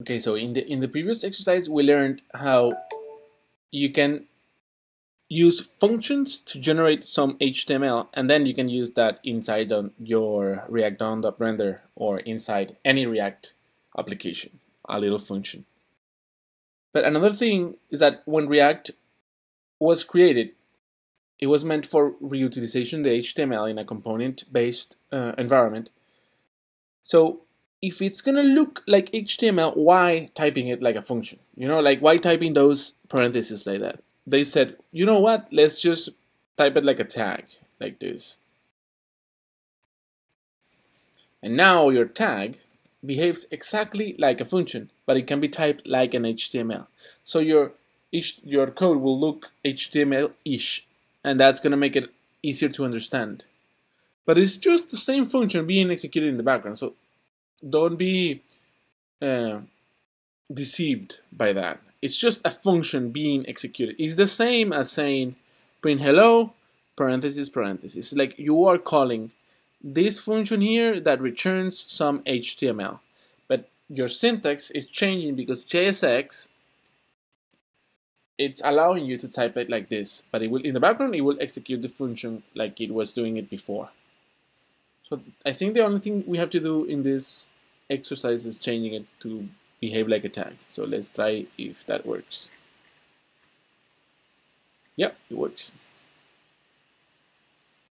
Okay, so in the in the previous exercise we learned how you can use functions to generate some HTML and then you can use that inside your React render or inside any React application, a little function. But another thing is that when React was created, it was meant for reutilization the HTML in a component-based uh, environment. So if it's gonna look like HTML, why typing it like a function? You know, like why typing those parentheses like that? They said, you know what? Let's just type it like a tag, like this. And now your tag behaves exactly like a function, but it can be typed like an HTML. So your your code will look HTML-ish, and that's gonna make it easier to understand. But it's just the same function being executed in the background. So don't be uh, deceived by that. It's just a function being executed. It's the same as saying print hello, parenthesis, parenthesis. Like you are calling this function here that returns some HTML. But your syntax is changing because JSX it's allowing you to type it like this, but it will in the background it will execute the function like it was doing it before. So I think the only thing we have to do in this exercise is changing it to behave like a tag. So let's try if that works. Yep, it works.